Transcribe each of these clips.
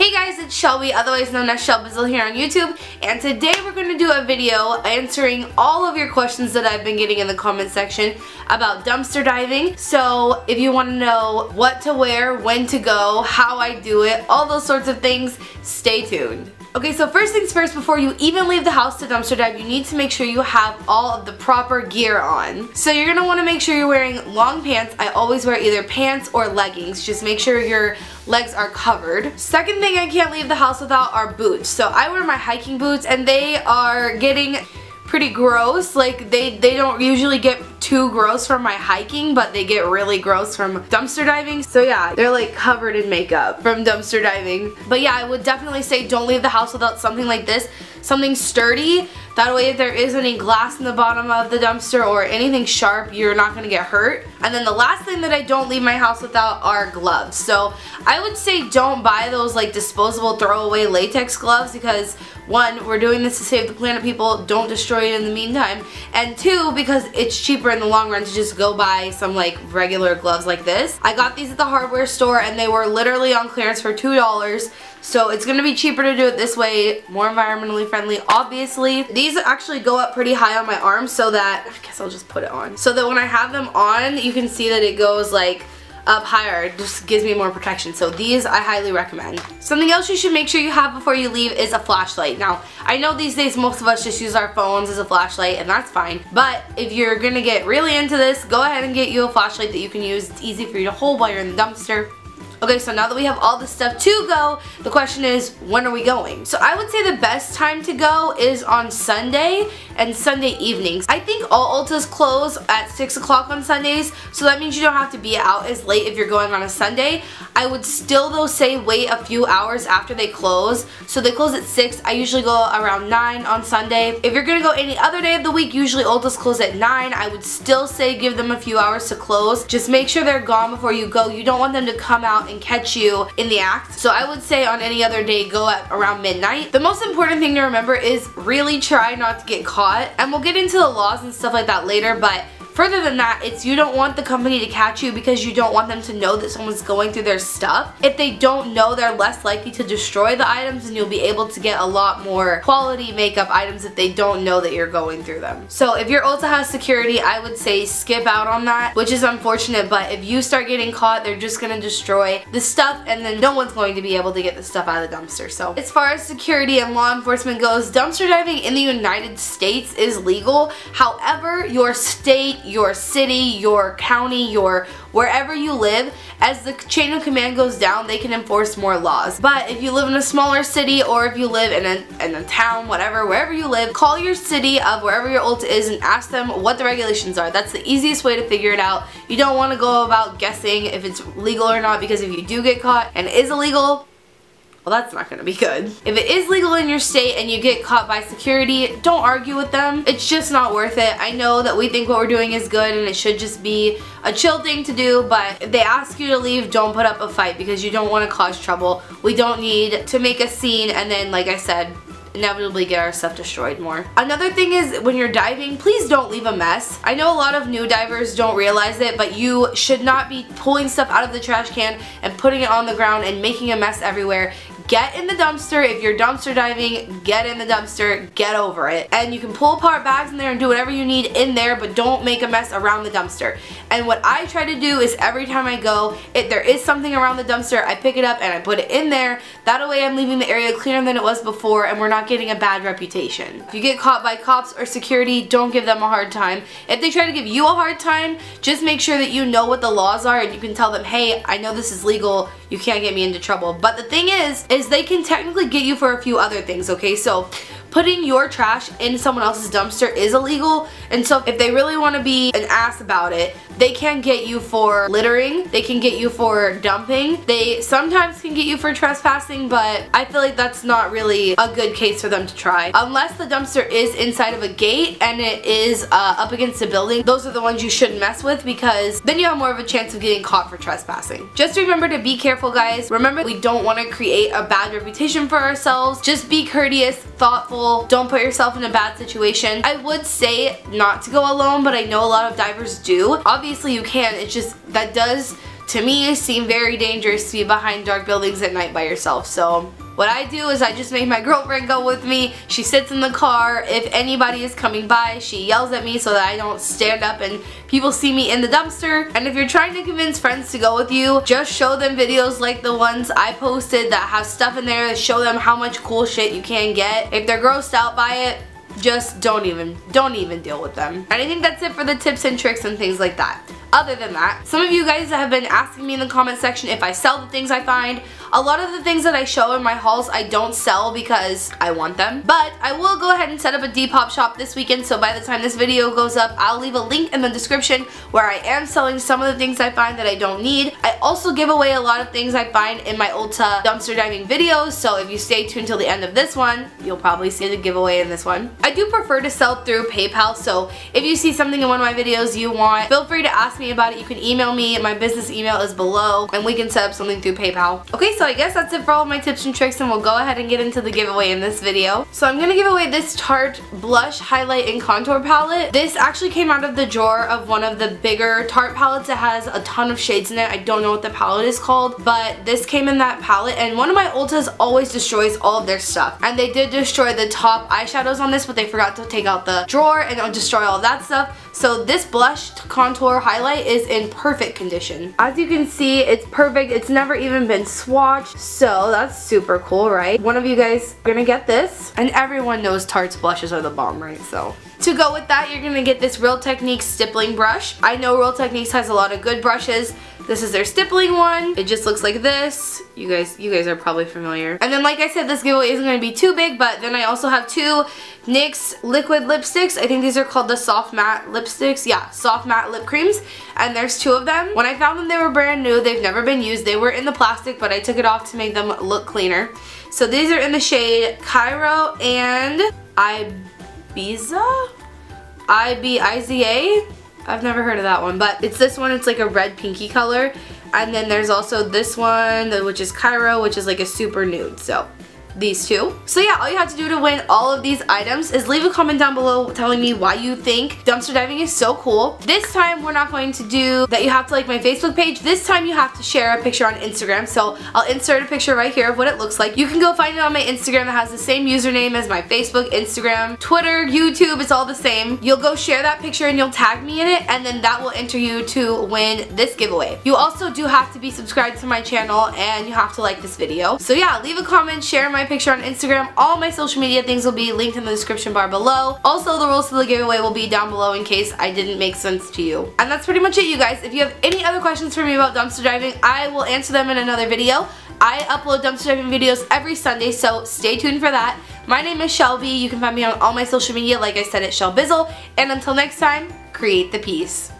Hey guys, it's Shelby, otherwise known as Shelbizleee here on YouTube, and today we're going to do a video answering all of your questions that I've been getting in the comment section about dumpster diving. So if you want to know what to wear, when to go, how I do it, all those sorts of things, stay tuned. Okay, so first things first, before you even leave the house to dumpster dive, you need to make sure you have all of the proper gear on. So you're gonna wanna make sure you're wearing long pants. I always wear either pants or leggings. Just make sure your legs are covered. Second thing I can't leave the house without are boots. So I wear my hiking boots and they are getting pretty gross. Like they, they don't usually get too gross from my hiking, but they get really gross from dumpster diving. So yeah, they're like covered in makeup from dumpster diving. But yeah, I would definitely say don't leave the house without something like this. Something sturdy. That way if there is any glass in the bottom of the dumpster or anything sharp, you're not going to get hurt. And then the last thing that I don't leave my house without are gloves. So I would say don't buy those like disposable throwaway latex gloves because one, we're doing this to save the planet people, don't destroy it in the meantime. And two, because it's cheaper in the long run to just go buy some like regular gloves like this. I got these at the hardware store and they were literally on clearance for $2. So it's going to be cheaper to do it this way, more environmentally friendly, obviously. These actually go up pretty high on my arm so that, I guess I'll just put it on. So that when I have them on, you can see that it goes like up higher it just gives me more protection. So these I highly recommend. Something else you should make sure you have before you leave is a flashlight. Now I know these days most of us just use our phones as a flashlight and that's fine. But if you're gonna get really into this go ahead and get you a flashlight that you can use. It's easy for you to hold while you're in the dumpster Okay, so now that we have all this stuff to go, the question is, when are we going? So I would say the best time to go is on Sunday and Sunday evenings. I think all Ultas close at 6 o'clock on Sundays, so that means you don't have to be out as late if you're going on a Sunday. I would still though say wait a few hours after they close. So they close at 6. I usually go around 9 on Sunday. If you're to go any other day of the week, usually Ultas close at 9. I would still say give them a few hours to close. Just make sure they're gone before you go. You don't want them to come out and catch you in the act. So I would say on any other day, go at around midnight. The most important thing to remember is really try not to get caught. And we'll get into the laws and stuff like that later, but Further than that, it's you don't want the company to catch you because you don't want them to know that someone's going through their stuff. If they don't know, they're less likely to destroy the items and you'll be able to get a lot more quality makeup items if they don't know that you're going through them. So if your Ulta has security, I would say skip out on that, which is unfortunate, but if you start getting caught, they're just gonna destroy the stuff and then no one's going to be able to get the stuff out of the dumpster. So as far as security and law enforcement goes, dumpster diving in the United States is legal. However, your state, your city, your county, your wherever you live, as the chain of command goes down, they can enforce more laws. But if you live in a smaller city or if you live in a, in a town, whatever, wherever you live, call your city of wherever your Ulta is and ask them what the regulations are. That's the easiest way to figure it out. You don't want to go about guessing if it's legal or not because if you do get caught and it is illegal, well that's not gonna be good. If it is legal in your state and you get caught by security, don't argue with them. It's just not worth it. I know that we think what we're doing is good and it should just be a chill thing to do, but if they ask you to leave, don't put up a fight because you don't want to cause trouble. We don't need to make a scene and then, like I said, inevitably get our stuff destroyed more. Another thing is when you're diving, please don't leave a mess. I know a lot of new divers don't realize it, but you should not be pulling stuff out of the trash can and putting it on the ground and making a mess everywhere get in the dumpster. If you're dumpster diving, get in the dumpster, get over it. And you can pull apart bags in there and do whatever you need in there, but don't make a mess around the dumpster. And what I try to do is every time I go, if there is something around the dumpster, I pick it up and I put it in there. That way I'm leaving the area cleaner than it was before and we're not getting a bad reputation. If you get caught by cops or security, don't give them a hard time. If they try to give you a hard time, just make sure that you know what the laws are and you can tell them, hey, I know this is legal, you can't get me into trouble. But the thing is, is they can technically get you for a few other things, okay? So putting your trash in someone else's dumpster is illegal and so if they really want to be an ass about it they can get you for littering they can get you for dumping they sometimes can get you for trespassing but I feel like that's not really a good case for them to try. Unless the dumpster is inside of a gate and it is uh, up against a building those are the ones you shouldn't mess with because then you have more of a chance of getting caught for trespassing. Just remember to be careful guys. Remember we don't want to create a bad reputation for ourselves. Just be courteous thoughtful don't put yourself in a bad situation. I would say not to go alone, but I know a lot of divers do. Obviously you can, it's just, that does to me seem very dangerous to be behind dark buildings at night by yourself. So what I do is I just make my girlfriend go with me. She sits in the car. If anybody is coming by, she yells at me so that I don't stand up and people see me in the dumpster. And if you're trying to convince friends to go with you, just show them videos like the ones I posted that have stuff in there. Show them how much cool shit you can get. If they're grossed out by it, just don't even, don't even deal with them. And I think that's it for the tips and tricks and things like that. Other than that, some of you guys have been asking me in the comment section if I sell the things I find. A lot of the things that I show in my hauls I don't sell because I want them. But I will go ahead and set up a Depop shop this weekend so by the time this video goes up I'll leave a link in the description where I am selling some of the things I find that I don't need. I also give away a lot of things I find in my Ulta dumpster diving videos so if you stay tuned till the end of this one you'll probably see the giveaway in this one. I do prefer to sell through PayPal so if you see something in one of my videos you want feel free to ask me about it. You can email me. My business email is below and we can set up something through PayPal. Okay so I guess that's it for all my tips and tricks and we'll go ahead and get into the giveaway in this video. So I'm going to give away this Tarte Blush Highlight and Contour Palette. This actually came out of the drawer of one of the bigger Tarte palettes. It has a ton of shades in it. I don't know what the palette is called, but this came in that palette and one of my Ultas always destroys all of their stuff. And they did destroy the top eyeshadows on this, but they forgot to take out the drawer and destroy all that stuff. So this blush contour highlight is in perfect condition. As you can see, it's perfect. It's never even been swatched. So that's super cool, right? One of you guys gonna get this. And everyone knows Tarte's blushes are the bomb, right? So to go with that, you're gonna get this Real Techniques stippling brush. I know Real Techniques has a lot of good brushes. This is their stippling one. It just looks like this. You guys, you guys are probably familiar. And then like I said, this giveaway isn't to be too big, but then I also have two NYX liquid lipsticks. I think these are called the soft matte lipsticks. Yeah, soft matte lip creams. And there's two of them. When I found them, they were brand new. They've never been used. They were in the plastic, but I took it off to make them look cleaner. So these are in the shade Cairo and Ibiza? I-B-I-Z-A? I've never heard of that one, but it's this one. It's like a red pinky color. And then there's also this one, which is Cairo, which is like a super nude. So these two. So yeah, all you have to do to win all of these items is leave a comment down below telling me why you think dumpster diving is so cool. This time we're not going to do that you have to like my Facebook page. This time you have to share a picture on Instagram. So I'll insert a picture right here of what it looks like. You can go find it on my Instagram that has the same username as my Facebook, Instagram, Twitter, YouTube. It's all the same. You'll go share that picture and you'll tag me in it and then that will enter you to win this giveaway. You also do have to be subscribed to my channel and you have to like this video. So yeah, leave a comment, share my my picture on Instagram. All my social media things will be linked in the description bar below. Also, the rules to the giveaway will be down below in case I didn't make sense to you. And that's pretty much it, you guys. If you have any other questions for me about dumpster diving, I will answer them in another video. I upload dumpster diving videos every Sunday, so stay tuned for that. My name is Shelby. You can find me on all my social media, like I said, at Shelbizleee. And until next time, create the peace.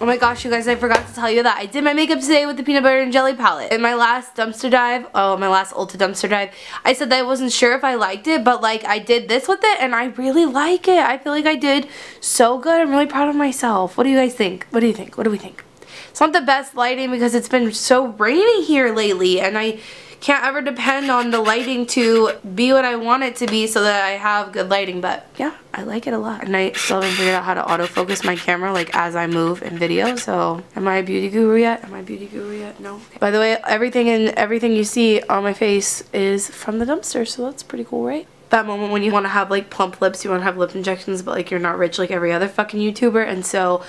Oh my gosh, you guys, I forgot to tell you that I did my makeup today with the peanut butter and jelly palette. In my last dumpster dive, oh, my last Ulta dumpster dive, I said that I wasn't sure if I liked it, but like I did this with it and I really like it. I feel like I did so good. I'm really proud of myself. What do you guys think? What do you think? What do we think? It's not the best lighting because it's been so rainy here lately and I can't ever depend on the lighting to be what I want it to be so that I have good lighting. But yeah, I like it a lot. And I still haven't figured out how to autofocus my camera like as I move in video. So am I a beauty guru yet? Am I a beauty guru yet? No. Okay. By the way, everything and everything you see on my face is from the dumpster. So that's pretty cool, right? that moment when you want to have like plump lips, you want to have lip injections, but like you're not rich like every other fucking YouTuber, and so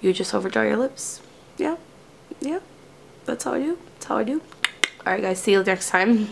you just overdraw your lips. Yeah, yeah, that's how I do. That's how I do. Alright guys, see you next time.